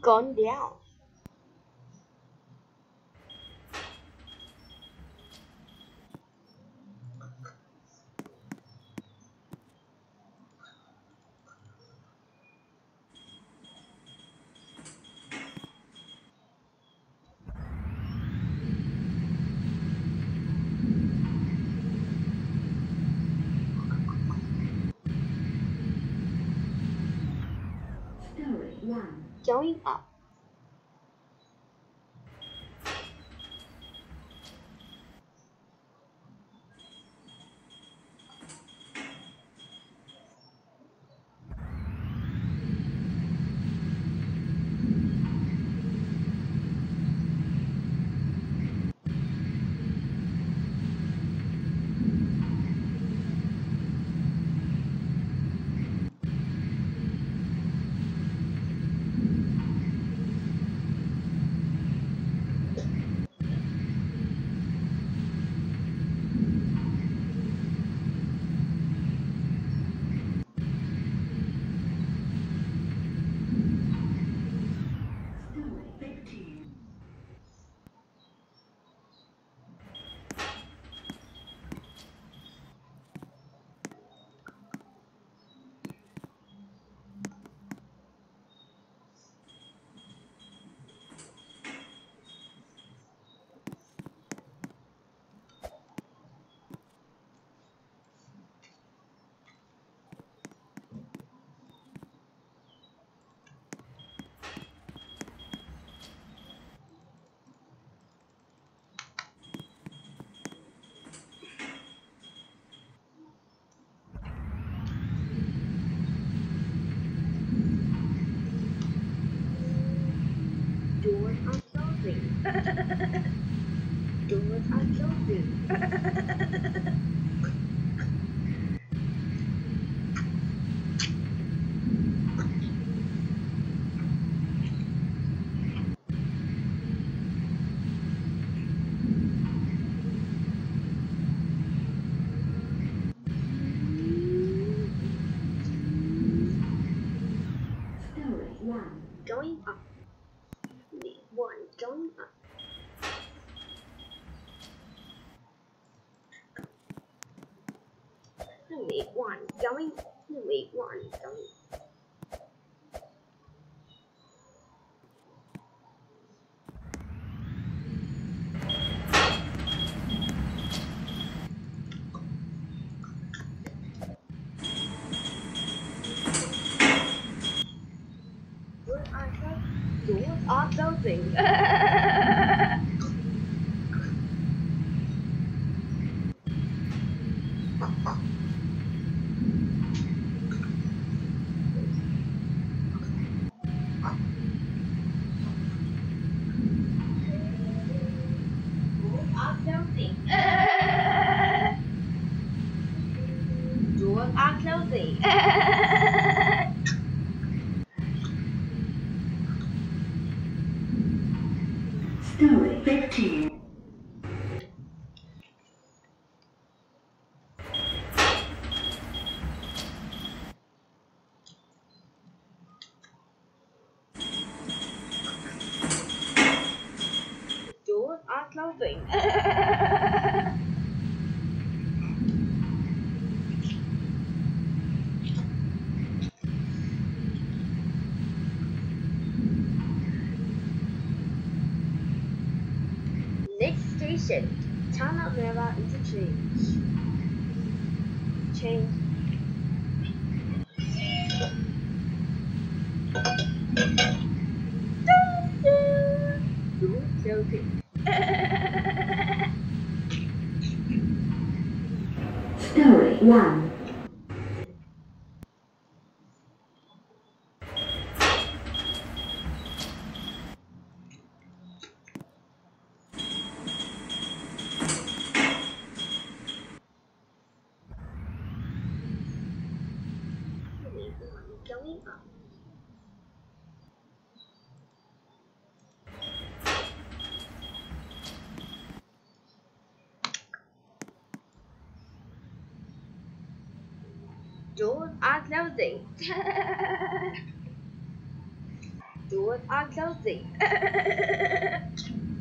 gone down. Story 1. Going up. Story 15. Doors are Doors are closing. Story 1. Going up. The one going up. One going. Only one going. Doors are closing. Doors are closing. Doors are closing. Doors are closing. Story 15. Doors are closing. Next station, Tanah Merah Interchange. Change. Story 1. Only one going up. Doors er are closing. Doors are er closing.